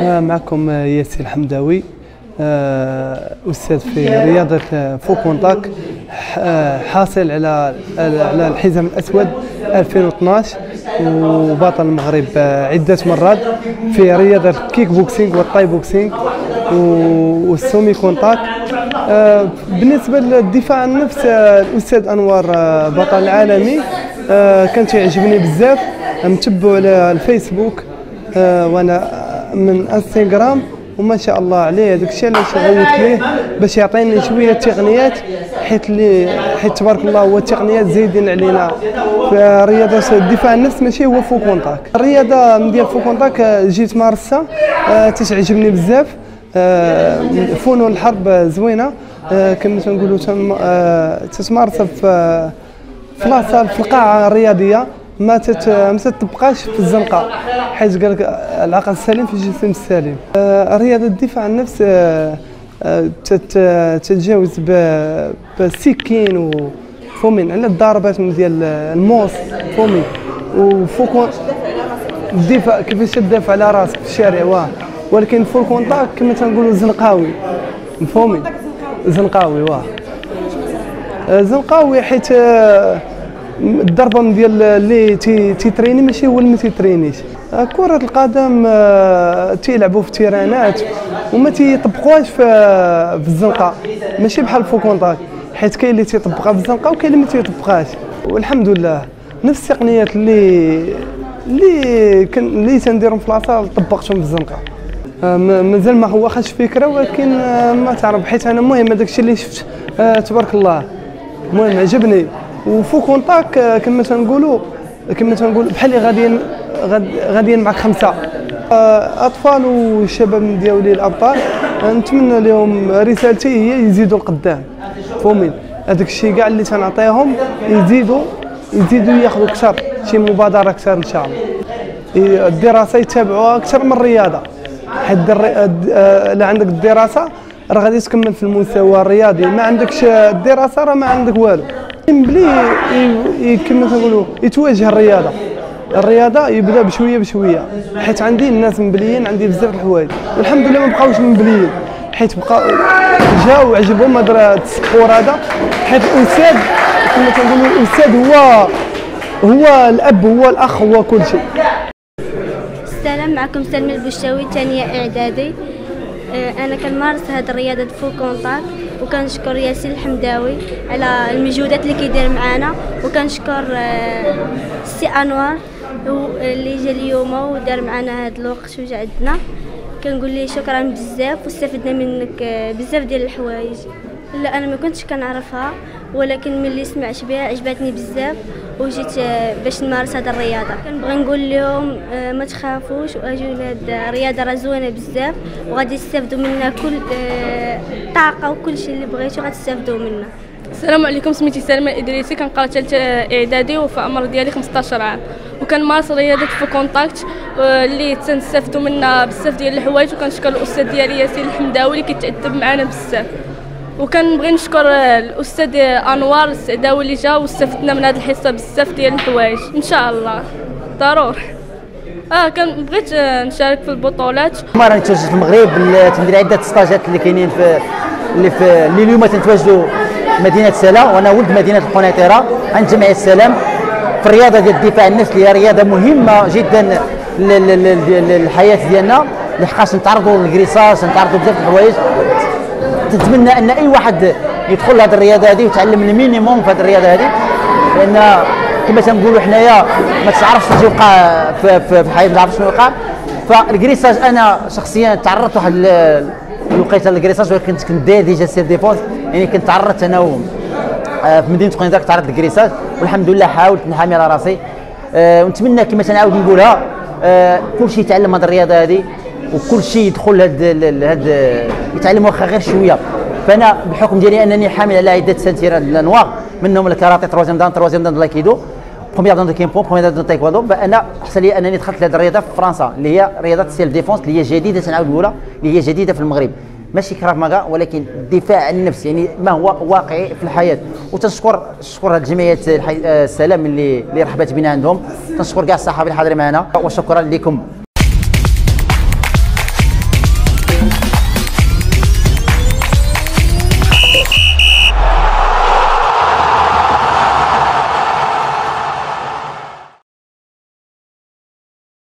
آه، معكم آه، ياسين الحمداوي آه، أستاذ في رياضة full contact ح- آه، حاصل على على الحزام الأسود 2012 وبطل المغرب عدة مرات في رياضة ال kickboxing وال Thai boxing وال semi contact بالنسبة للدفاع عن النفس الأستاذ انور آه، بطل عالمي آه، كان تيعجبني بزاف. متبعو على الفيسبوك وأنا من انستغرام وما شاء الله عليه. هذاك الشيء علاش جيت ليه؟ باش يعطيني شوية تقنيات حيت اللي حيت تبارك الله هو التقنيات زايدين علينا. في رياضه الدفاع النفس ماشي هو full contact الرياضة ديال full contact جيت مارسها آه، تتعجبني بزاف. آه، فنون الحرب زوينة. آه، كما تنقولوا تم- آه، تتمارس في في القاعة الرياضية. ما تت ما تطبقاش في الزنقة. حيت قال لك العقل السليم في الجسم السليم آه، رياضه الدفاع عن النفس آه، آه، تت- تتجاوز بالسكين وفومين. على الضربات ديال الموس فومين. وفوق الدفاع كيفاش تدافع على راسك في الشارع؟ واه. ولكن full-contact كما تنقولوا زنقاوي. مفهومين زنقاوي واه. زنقاوي حيت الضربة ديال اللي تي- تيتريني ماشي هو اللي ما تيترينيش. آه، كرة القدم آه، تيلعبوا في terrains ات وما تيطبقوهاش في في الزنقة. ماشي بحال full-contact حيت كاين اللي تيطبقها في الزنقة وكاين اللي ما تيطبقهاش. والحمد لله نفس التقنيات اللي اللي كان اللي تنديرهم في la salle طبقتهم في الزنقة. آه، ما- مازال ما هو خاش فكرة ولكن آه، ما تعرف حيت أنا المهم هذاك الشيء اللي شفت. آه، تبارك الله. المهم عجبني. وفو كونتاك آه، كما تنقولوا كما تنقول بحال اللي غاديين غاد- غاديين معك خمسة. آه، أطفال من ديالي الأبطال آه، نتمنى لهم رسالتي هي يزيدوا القدام فهمين هذاك الشيء كاع اللي تنعطيهم يزيدوا يزيدوا ياخذوا أكثر شي مبادرة أكثر إن شاء الله. الدراسة يتابعوها أكثر من الرياضة. حيت الدر- الد- آه، لا عندك الدراسة راه غادي تكمل في المستوى الرياضي. ما عندكش الدراسة راه ما عندك والو. بلي كما تنقولوا يتواجه الرياضة. الرياضة يبدأ بشوية بشوية حيت عندي الناس مبليين عندي بزاف الحوايج. والحمد لله ما بقاوش مبليين حيت بقاو جاو عجبهم هذا السبور هذا حيت الأستاذ كما تنقولوا الأستاذ هو هو الأب هو الأخ هو كل شيء. السلام معكم سلمى البشاوي ثانية إعدادي. آه، أنا كنمارس هاد الرياضة full-contact وكنشكر ياسين الحمداوي على المجهودات اللي كيدير معنا وكنشكر آه، السي أنوار هو اللي جا اليوم ودار معنا هاد الوقت وجا عندنا كنقول ليه شكرا بزاف واستفدنا منك آه، بزاف ديال الحوايج. لا أنا ما كنتش كنعرفها ولكن ملي سمعت بها عجبتني بزاف. وجيت آه، باش نمارس هذه الرياضة. كنبغي نقول لهم آه، ما تخافوش واجوا لهاد الرياضة راه زوينة بزاف وغادي تستافدوا منها كل آه، طاقة وكل شيء اللي بغيتو غتستافدوا منه. السلام عليكم سميتي سلمى الادريسي كنقرأ ثالثه إعدادي وفي عمر ديالي 15 عام. وكنمارس رياضة في كونتاكت آه، اللي تنستافدوا منها بزاف ديال الحوايج وكنشكر الأستاذ ديالي ياسين الحمداوي اللي كيتعذب معنا بزاف. وكنبغي نشكر الأستاذ أنوار السعداوي اللي جا واستفدنا من هذه الحصة بزاف ديال الحوايج إن شاء الله. ضروري. آه كان بغيت نشارك في البطولات. ما راني في المغرب تندير عدة ستاجات اللي كاينين في اللي في اللي اليوم تنتواجدوا مدينة سلا وأنا ولد مدينة القنيطره عن جمعيه السلام في الرياضة ديال الدفاع عن النفس اللي هي رياضة مهمة جدا للحياة ديالنا. لحقاش نتعرضوا لل crissage نتعرضوا بزاف الحوايج. تتمنى أن أي واحد يدخل لهذه الرياضة هذه ويتعلم ال minimum في هذه الرياضة هذه؟ لأن كما تنقولوا حنايا ما تعرفش شنو يوقع في الحياة ما تعرفش شنو يوقع فال crissage أنا شخصيا تعرضت واحد ال- الوقيتة لل crissage ولكن كنت déjà self-défense يعني كنت تعرضت أنا آه، في مدينة قنيطرة تعرضت لل crissage والحمد لله حاولت نحامي على راسي. آه، ونتمنى كما تنعاود نقولها آه، كل شيء يتعلم هذه الرياضة هذه وكل شيء يدخل هاد يتعلم واخا غير شوية. فأنا بحكم ديالي أنني حامل على عدة سنتير الانواع منهم الكاراتي تروازيام دان تروازيام دان لايكيدو بروميير دان كيمبو بروميير دان دو تايكواندو. فأنا احسن لي أنني دخلت لهذه الرياضة في فرنسا اللي هي رياضة السيلف ديفونس اللي هي جديدة تنعاود نقولها اللي هي جديدة في المغرب. ماشي كراف ماغا ولكن الدفاع عن النفس يعني ما هو واقعي في الحياة. وتنشكر شكر هاد جمعية الحي... آه، السلام اللي اللي رحبت بنا عندهم. تنشكر كاع الصحافه اللي حاضرين معنا. وشكرا لكم.